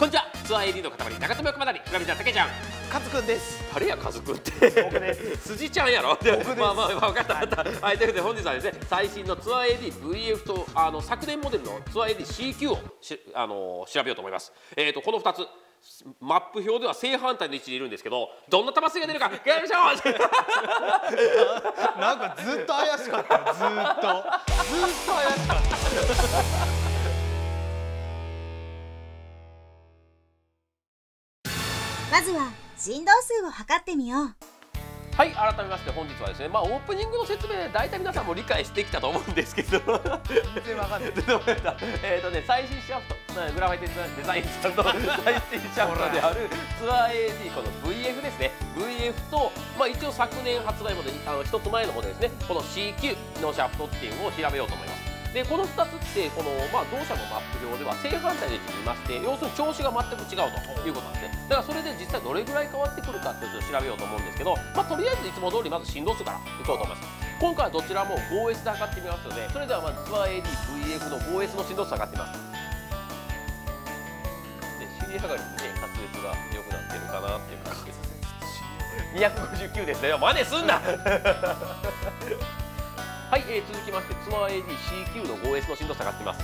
こんにちは。ツアー AD の塊中友熊谷村水たけちゃん。カズくんです。誰やカズくんって。僕です。辻ちゃんやろ？です。まあまあまあ分かった分かった。はいということで本日はですね最新のツアー ADVF とあの昨年モデルのツアー ADCQ をしあの調べようと思います。えっ、とこの2つマップ表では正反対の位置にいるんですけどどんな球数が出るかやりましょうなんかずっと怪しかった。よずっと。ずっと怪しかったまずは振動数を測ってみよう。はい改めまして本日はですねまあオープニングの説明大体皆さんも理解してきたと思うんですけど。全然わかんない。全然わかんないえっとね最新シャフトグラファイトデザインさんの最新シャフトであるツアー AD この VF ですね。VF とまあ一応昨年発売モデルあの一つ前のモデルですね。この CQ のシャフトっていうのを調べようと思いますでこの2つってこの、まあ、同社のマップ表では正反対の位置にいまして要するに調子が全く違うということなんですね。だからそれで実際どれぐらい変わってくるかっていうのを調べようと思うんですけど、まあ、とりあえずいつも通りまず振動数からいこうと思います。今回はどちらも 5S で測ってみますのでそれではまずツアー ADVF の 5S の振動数測ってみます。で尻上がりにね滑舌が良くなってるかなっていう感じです259ですね。真似すんな はい、えー、続きましてツアー ADCQ の 5S の振動下がっています。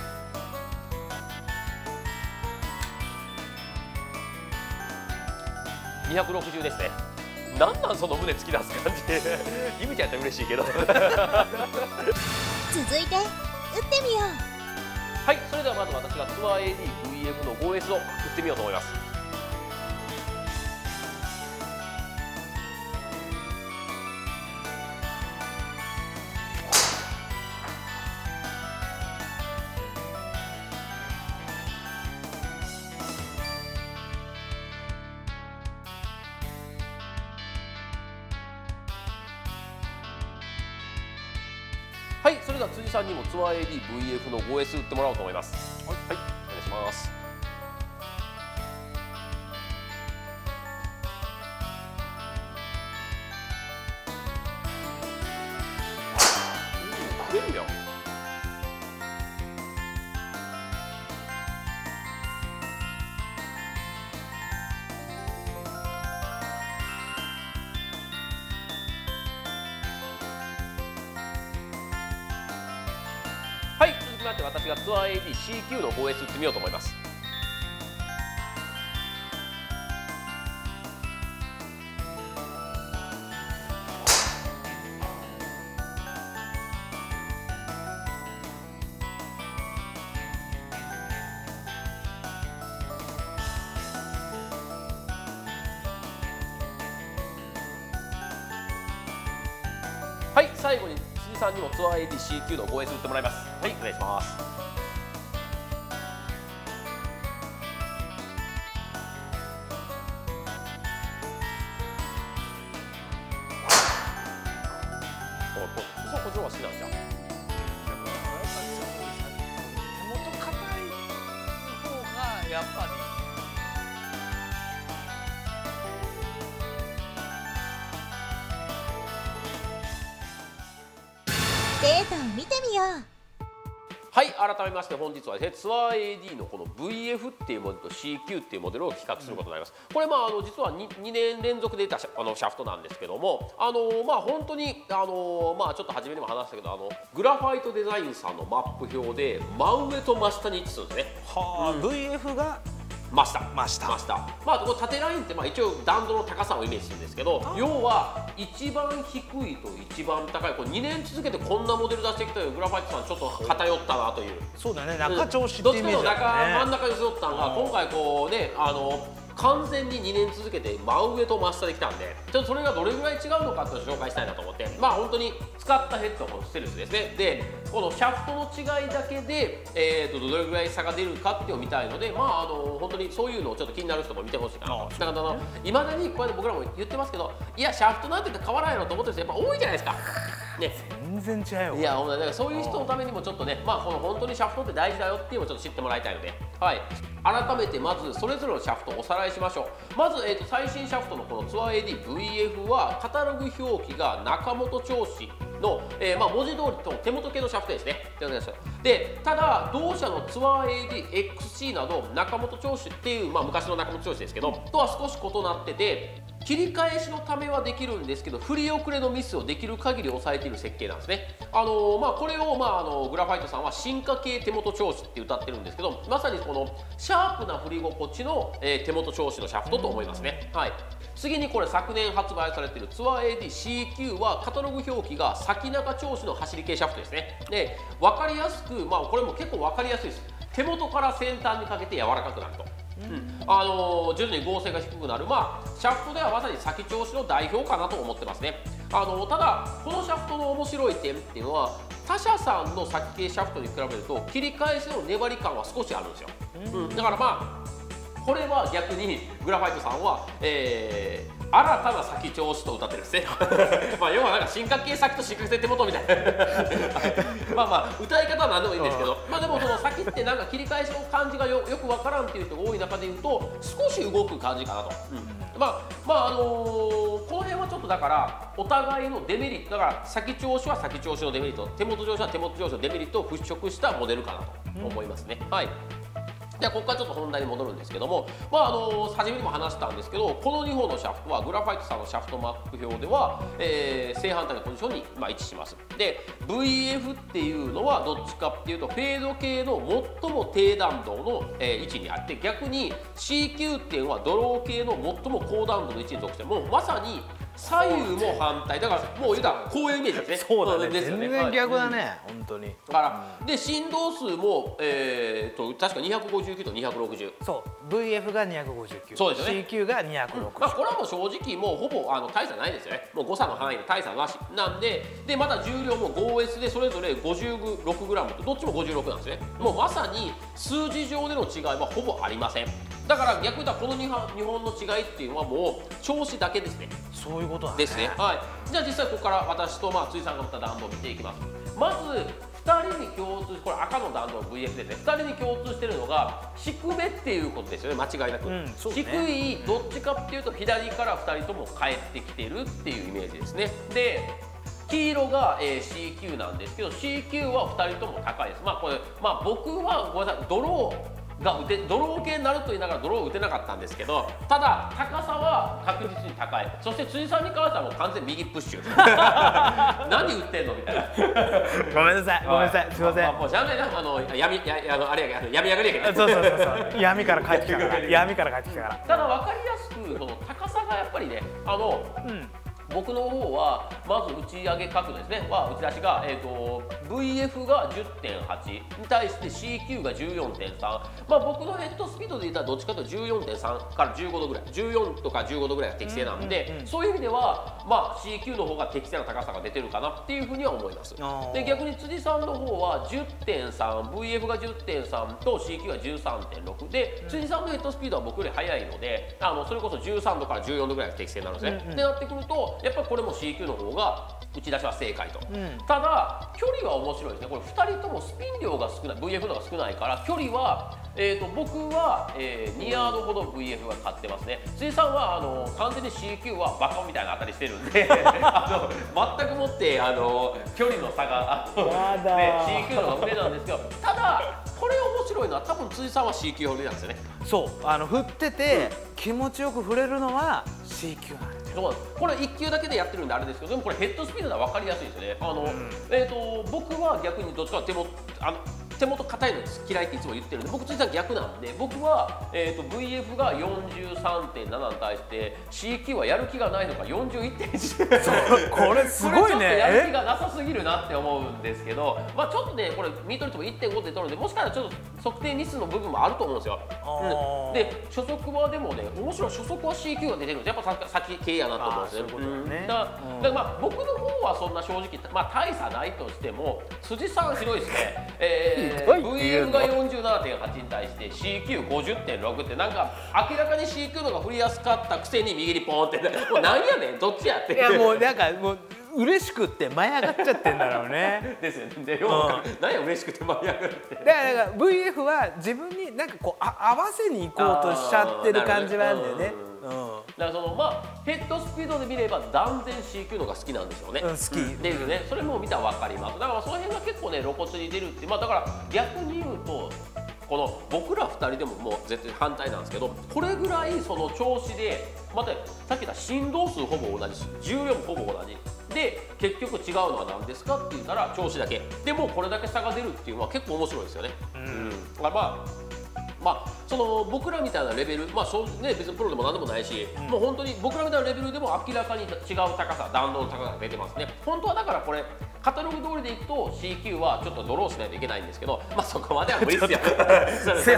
260ですね。なんなんその胸突き出す感じ。意味ちゃったら嬉しいけど。続いて打ってみよはいそれではまず私がツアー ADVF の 5S を打ってみようと思いますはいそれでは辻さんにもツアー ADVF の 5S 打ってもらおうと思います。はい、はい、お願いします。うん出るやんはい続きまして私がツアー ADCQ の 5S 打ってみようと思います。はい最後に辻さんにもツアー ADCQ の 5S 打ってもらいます。はいお願いします。おこ辻さんこっちの方がやっぱり。データを見てみよう。はい改めまして本日はツアー AD のこの VF っていうモデルと CQ っていうモデルを比較することになります、これまああの実は 2, 2年連続で出たシャあのシャフトなんですけどもあのまあ本当にあのまあちょっと初めにも話したけどあのグラファイトデザインさんのマップ表で真上と真下に位置するんですね。はあ、VF が真下真下真下まあこの縦ラインってまあ一応弾道の高さをイメージするんですけど要は一番低いと一番高い。これ2年続けてこんなモデル出してきたよグラファイトさんちょっと偏ったなという。そうだね中調子ってどっちかのイメージだ中真んね中に沿ったのが今回こうねあの完全に2年続けて真上と真下できたんでちょっとそれがどれぐらい違うのかっていうのを紹介したいなと思ってまあ本当に使ったヘッドはこのステルスですね。でこのシャフトの違いだけで、えー、とどれぐらい差が出るかっていうのを見たいのでまああの本当にそういうのをちょっと気になる人も見てほしいかなと。だからいまだにこうやって僕らも言ってますけどいやシャフトなんて変わらないのと思ってる人やっぱ多いじゃないですかね。全然違うよいや、ほんとだからそういう人のためにもちょっとね、まあ、この本当にシャフトって大事だよっていうのをちょっと知ってもらいたいので、はい、改めてまずそれぞれのシャフトをおさらいしましょう。まず、えー、と最新シャフトのこのツアー ADVF はカタログ表記が中本調子の、えーまあ、文字通りと手元系のシャフトですね。でお願いしますでただ同社のツアー ADXC など中本調子っていう、まあ、昔の中本調子ですけどとは少し異なってて切り返しのためはできるんですけど振り遅れのミスをできる限り抑えている設計なんですね。あのまあ、これを、まあ、あのグラファイトさんは進化系手元調子って歌ってるんですけどまさにこのシャープな振り心地の、えー手元調子のシャフトと思いますね。はい次にこれ昨年発売されているツアー ADCQ はカタログ表記が先中調子の走り系シャフトですね。で分かりやすく、まあ、これも結構分かりやすいです。手元から先端にかけて柔らかくなると。うん。あのー徐々に合成が低くなる、まあ、シャフトではまさに先調子の代表かなと思ってますね。あのただこのシャフトの面白い点っていうのは他社さんの先系シャフトに比べると切り返しの粘り感は少しあるんですよ、うん。だからまあこれは逆にグラファイトさんは、えー新たな先調子と歌ってるんですね。まあ要はなんか進化系先と進化系手元みたいな。まあまあ歌い方は何でもいいんですけど。まあでもその先ってなんか切り返しの感じがよよくわからんっていう人が多い中で言うと少し動く感じかなと、うん。まあまああのーこの辺はちょっとだからお互いのデメリットだから先調子は先調子のデメリット手元調子は手元調子のデメリットを払拭したモデルかなと思いますね、はいではここからちょっと本題に戻るんですけども、まああの初めにも話したんですけどこの2本のシャフトはグラファイトさんのシャフトマップ表では、えー正反対のポジションに、まあ、位置します。で VF っていうのはどっちかっていうとフェード系の最も低弾道の、えー位置にあって逆に CQ っていうのはドロー系の最も高弾道の位置に属してもうまさに左右も反対。だからもう言うたらこういうイメージですね。そうだね。ですよ全然逆だね。本当に。だから、で振動数も、えー、と確か259と260そう。VF が259そうですよね。CQ が260まあ、これはもう正直もうほぼあの大差ないですよね。もう誤差の範囲で大差なしなんででまた重量も 5S でそれぞれ 56g とどっちも56なんですね。もうまさに数字上での違いはほぼありませんだから逆に言ったらこの2本日本の違いっていうのはもう調子だけですねそういうことだねですね。はい。じゃあ実際ここから私とまあ辻さんが持った弾道を見ていきます。まず2人に共通これ赤の弾道 VF ですね。2人に共通してるのが低めっていうことですよね。間違いなく。うんね低いどっちかっていうと左から2人とも帰ってきてるっていうイメージですね。で。黄色が、えー CQ なんですけど CQ は2人とも高いです。まあこれまあ僕はごめんなさいドローが打てドロー系になると言いながらドロー打てなかったんですけどただ高さは確実に高い。そして辻さんに関してはもう完全右プッシュ。何打ってんのみたいな。ごめんなさいごめんなさいすいません。あもうしゃあないなあの闇やあのあれや闇上がりやけど。そうそうそうそう。闇から帰ってきたから。闇から帰ってきたから。ただ分かりやすくその高さがやっぱりねあのうん僕の方はまず打ち上げ角度ですね。は打ち出しが、えー、と VF が10.8に対して CQ が14.3まあ僕のヘッドスピードで言ったらどっちかというと14.3から15度ぐらい14とか15度ぐらいが適正なんで、うんうんうんそういう意味では、まあ、CQ の方が適正な高さが出てるかなっていうふうには思います。で逆に辻さんの方は 10.3VF が10.3と CQ が13.6で辻さんのヘッドスピードは僕より速いのであのそれこそ13度から14度ぐらいが適正になるんですね、うんうん。ってなってくるとやっぱりこれも CQ の方が打ち出しは正解と、うん。ただ距離は面白いですね。これ2人ともスピン量が少ない VF の方が少ないから距離は、えー、と僕は、えー2ヤードほど VF が勝ってますね。辻さんはあの完全に CQ はバカみたいな当たりしてるんで あの全くもってあの距離の差があの、ね、CQ の方が上なんですけどただこれ面白いのは多分辻さんは CQ 寄りなんですよね。そう。あの振ってて気持ちよく振れるのは CQ なんだよそうなんです。これ1球だけでやってるんであれですけどでもこれヘッドスピードでは分かりやすいですよね。あの、えー、と僕は逆にどっちか手元あの手元硬いの嫌いっていつも言ってるんで僕実は逆なんで僕は、えー、と VF が43.7に対して CQ はやる気がないのか41.1これすごいね。やる気がなさすぎるなって思うんですけどまあちょっとねこれミート率も1.5で取るんでもしかしたらちょっと測定日数の部分もあると思うんですよ、うんで初速はでもね面白い初速は CQ が出てるんですやっぱさ先系やなと思うんですね。んだからうん。だからまあ僕の方はそんな正直、まあ、大差ないとしても辻さんひどいですね、えーひどい。って言う VF のが47.8に対して CQ50.6 ってなんか明らかに CQ の方が振りやすかったくせに右にポンってもうなんやねんどっちやって。いやもうなんかもう嬉しくって舞い上がっちゃってんだろうね。ですよね。でよう何や嬉しくて舞い上がるって。だからだから VF は自分になんかこうあ合わせに行こうとしちゃってる感じはあるんだよねだからそのまあヘッドスピードで見れば断然 C 級の方が好きなんでしょうね、うん好き。っていうね。それも見たら分かります。だからその辺が結構ね露骨に出るってまあだから逆に言うとこの僕ら2人でももう絶対反対なんですけどこれぐらいその調子でまたさっき言った振動数ほぼ同じ重量もほぼ同じ。で結局違うのは何ですかって言ったら調子だけ。でもこれだけ差が出るっていうのは結構面白いですよね。うん、だからまあまあ、その僕らみたいなレベル、まあそうね、別にプロでも何でもないし、もう本当に僕らみたいなレベルでも明らかに違う高さ、弾道の高さが出てますね。本当はだからこれ、カタログ通りでいくと C 級はちょっとドローしないといけないんですけど、まあそこまでは無理 ですよ。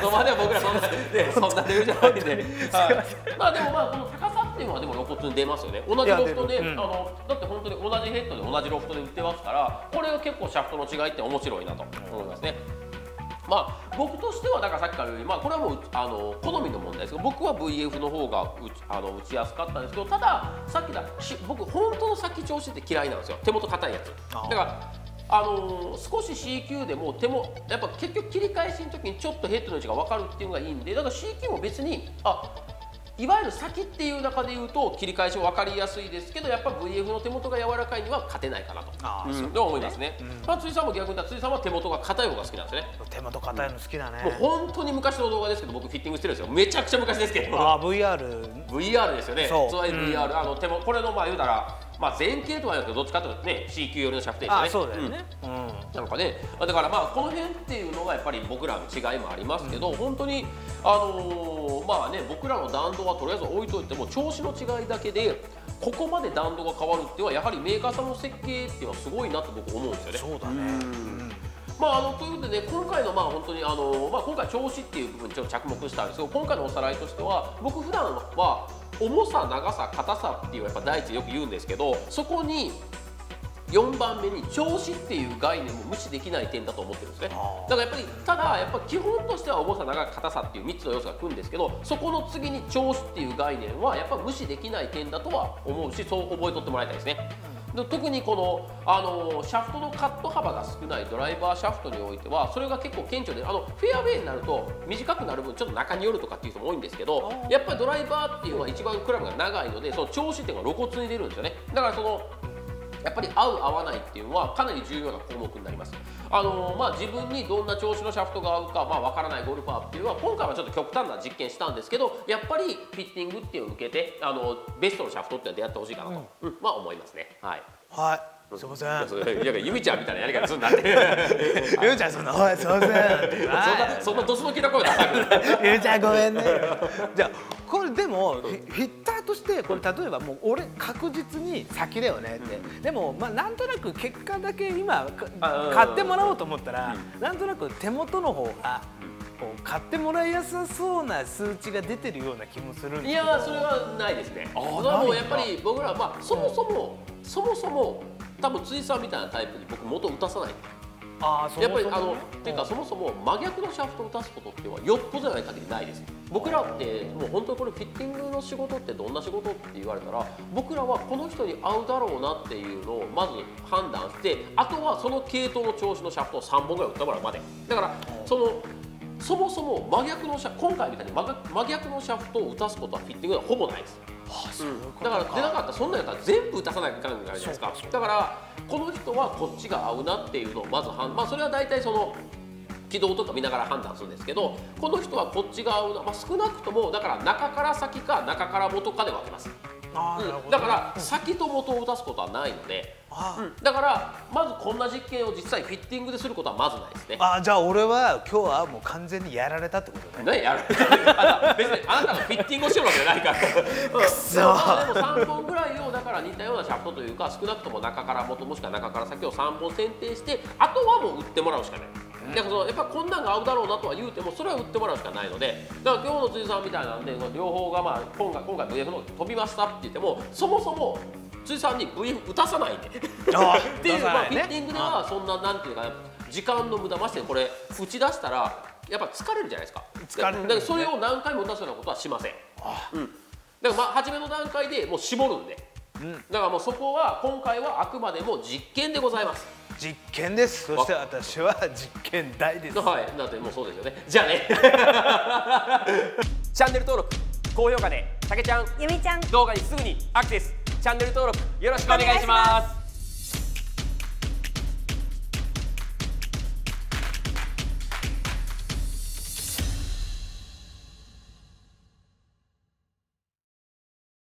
そこまでは僕らそんな、ね、そんなレベルじゃないんで、はい、まあでもまあこの高さっていうのはでも露骨に出ますよね。同じロフトで、うんあのだって本当に同じヘッドで同じロフトで売ってますから、これが結構シャフトの違いって面白いなと思いますね。まあ、僕としてはだからさっきから言うように、まあ、これはもうあの好みの問題ですけど僕は VF の方が打ちあの打ちやすかったんですけどたださっきだし僕本当の先調子って嫌いなんですよ。手元硬いやつ。だからあのー少し C 級でも手もやっぱ結局切り返しの時にちょっとヘッドの位置が分かるっていうのがいいんでだから C 級も別にあいわゆる先っていう中で言うと切り返し分かりやすいですけどやっぱ VF の手元が柔らかいには勝てないかなと。うん。あうと思いますね、まあ、辻さんも逆に言ったら辻さんは手元が硬い方が好きなんですよね。手元硬いの好きだね。もう本当に昔の動画ですけど僕フィッティングしてるんですよ。めちゃくちゃ昔ですけど。ああ VR VR ですよね。そう。つまり VR、あの手もこれのまあ言うたらまあ前傾とは言うけどどっちかというとね C 級寄りのシャフトでしたね。あそうだよね。うんなんかね。だからまあこの辺っていうのがやっぱり僕らの違いもありますけど、本当にあのーまあね僕らの弾道はとりあえず置いといても調子の違いだけでここまで弾道が変わるっていうのはやはりメーカーさんの設計っていうのはすごいなと僕思うんですよね。そうだね。うん。まあ、あのということでね今回のまあ本当にあの、まあ、今回調子っていう部分にちょっと着目したんですけど今回のおさらいとしては僕普段は重さ長さ硬さっていうやっぱ第一よく言うんですけどそこに4番目に調子っていう概念も無視できない点だと思ってるんですね。だからやっぱりただやっぱ基本としては重さ長さ硬さっていう3つの要素が来るんですけどそこの次に調子っていう概念はやっぱ無視できない点だとは思うしそう覚えとってもらいたいですね。で特にこのあのシャフトのカット幅が少ないドライバーシャフトにおいてはそれが結構顕著であのフェアウェイになると短くなる分ちょっと中に寄るとかっていう人も多いんですけどやっぱりドライバーっていうのは一番クラブが長いのでその調子っていうのが露骨に出るんですよね。だからそのやっぱり合う合わないっていうのはかなり重要な項目になります。あのーまあ、自分にどんな調子のシャフトが合うか、まあ、分からないゴルファーっていうのは今回はちょっと極端な実験したんですけどやっぱりフィッティングっていうのを受けてあのベストのシャフトっていうのは出会ってほしいかな。と、うんまあ、思いますね。はい。はい。すいません。いやゆみちゃんみたいなやり方するんだって。ゆうちゃんそんな。おいすいません。そんなそんなドスのきな声出さなくて ゆうちゃんごめんね。じゃあこれでもフィフィッターとしてこれ例えばもう俺確実に先だよねって、でもまあなんとなく結果だけ今買ってもらおうと思ったら、なんとなく手元の方がこう買ってもらいやすそうな数値が出てるような気もするんいやそれはないですね。あもうやっぱり僕らはまあそもそもそもそも多分辻さんみたいなタイプに僕元打たさない。あそもそもね。やっぱりあのっていうかそもそも真逆のシャフトを打たすことっていうのはよっぽどじゃない限りないです。僕らってもう本当にこれフィッティングの仕事ってどんな仕事って言われたら僕らはこの人に合うだろうなっていうのをまず判断してあとはその系統の調子のシャフトを3本ぐらい打ってもらうまで。だからそのそもそも真逆のシャ今回みたいに真逆のシャフトを打たすことはフィッティングではほぼないです。だから出なかったらそんなんやったら全部打たさないといけないじゃないですか。だからこの人はこっちが合うなっていうのをまず判まあそれは大体その軌道とか見ながら判断するんですけどこの人はこっちが合うな、まあ、少なくともだから中から先か中から元かで分けます、だから先と元を打たすことはないので、うん、だからまずこんな実験を実際フィッティングですることはまずないですね。あーじゃあ俺は今日はもう完全にやられたってことね。何やるあなた別にあなたがフィッティングをしてるわけじゃないから。くそでも3本ぐらいをだから似たようなシャフトというか少なくとも中から元もしくは中から先を3本選定してあとはもう売ってもらうしかない。だからそのやっぱこんなんが合うだろうなとは言うてもそれは売ってもらうしかないのでだから今日の辻さんみたいなんで両方がまあ今回今回 VF の飛びましたって言ってもそもそも辻さんに VF 打たさないんで。あ っていう、まあ、フィッティングではそんななんていうかな時間の無駄ましてこれ打ち出したらやっぱ疲れるじゃないですか。疲れるね。だからそれを何回も打たすようなことはしません。うん、だからまあ初めの段階でもう絞るんで、だからもうそこは今回はあくまでも実験でございます実験です。そして私は実験台です。はい。だってもうそうですよね。じゃあね。チャンネル登録高評価でたけちゃんゆみちゃん。動画にすぐにアクセス。チャンネル登録よろしくお願いします